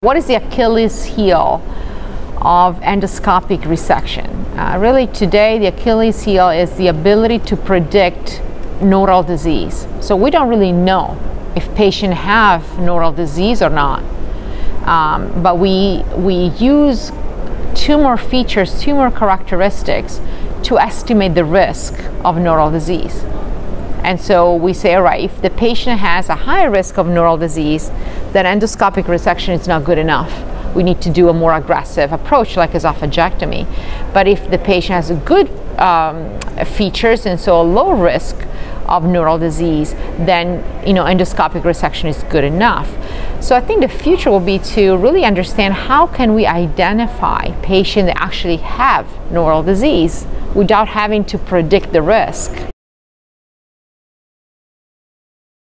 What is the Achilles heel of endoscopic resection? Uh, really today the Achilles heel is the ability to predict nodal disease. So we don't really know if patients have nodal disease or not. Um, but we, we use tumor features, tumor characteristics to estimate the risk of nodal disease. And so we say, all right, if the patient has a high risk of nodal disease, then endoscopic resection is not good enough. We need to do a more aggressive approach like esophagectomy. But if the patient has good um, features and so a low risk of nodal disease, then you know endoscopic resection is good enough. So I think the future will be to really understand how can we identify patients that actually have nodal disease without having to predict the risk.